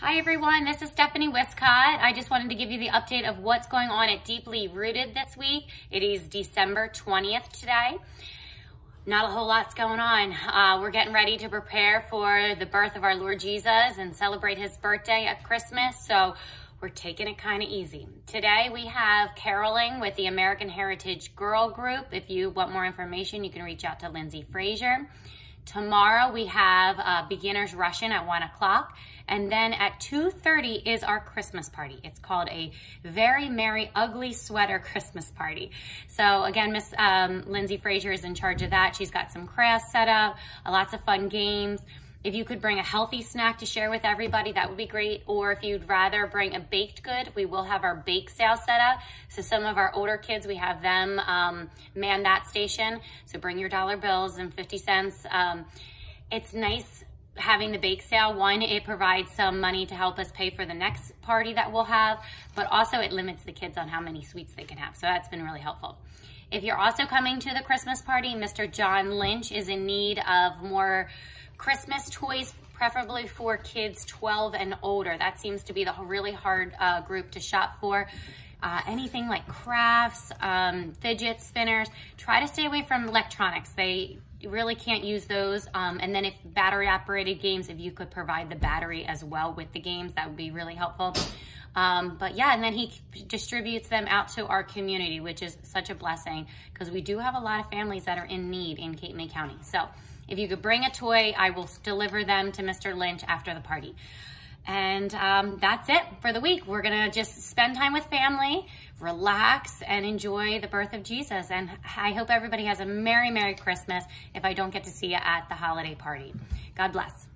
Hi everyone, this is Stephanie Wiscott. I just wanted to give you the update of what's going on at Deeply Rooted this week. It is December 20th today. Not a whole lot's going on. Uh, we're getting ready to prepare for the birth of our Lord Jesus and celebrate his birthday at Christmas. So we're taking it kind of easy. Today we have caroling with the American Heritage Girl Group. If you want more information, you can reach out to Lindsay Frazier. Tomorrow we have uh, beginners Russian at one o'clock. And then at 2.30 is our Christmas party. It's called a Very Merry Ugly Sweater Christmas Party. So again, Miss um, Lindsay Frazier is in charge of that. She's got some crafts set up, uh, lots of fun games. If you could bring a healthy snack to share with everybody, that would be great. Or if you'd rather bring a baked good, we will have our bake sale set up. So some of our older kids, we have them um, man that station. So bring your dollar bills and 50 cents. Um, it's nice having the bake sale. One, it provides some money to help us pay for the next party that we'll have, but also it limits the kids on how many sweets they can have. So that's been really helpful. If you're also coming to the Christmas party, Mr. John Lynch is in need of more Christmas toys, preferably for kids 12 and older. That seems to be the really hard uh, group to shop for. Uh, anything like crafts, um, fidget spinners, try to stay away from electronics. They really can't use those. Um, and then if battery operated games, if you could provide the battery as well with the games, that would be really helpful. Um, but yeah, and then he distributes them out to our community, which is such a blessing because we do have a lot of families that are in need in Cape May County. So if you could bring a toy, I will deliver them to Mr. Lynch after the party. And um, that's it for the week. We're gonna just spend time with family, relax, and enjoy the birth of Jesus. And I hope everybody has a Merry, Merry Christmas if I don't get to see you at the holiday party. God bless.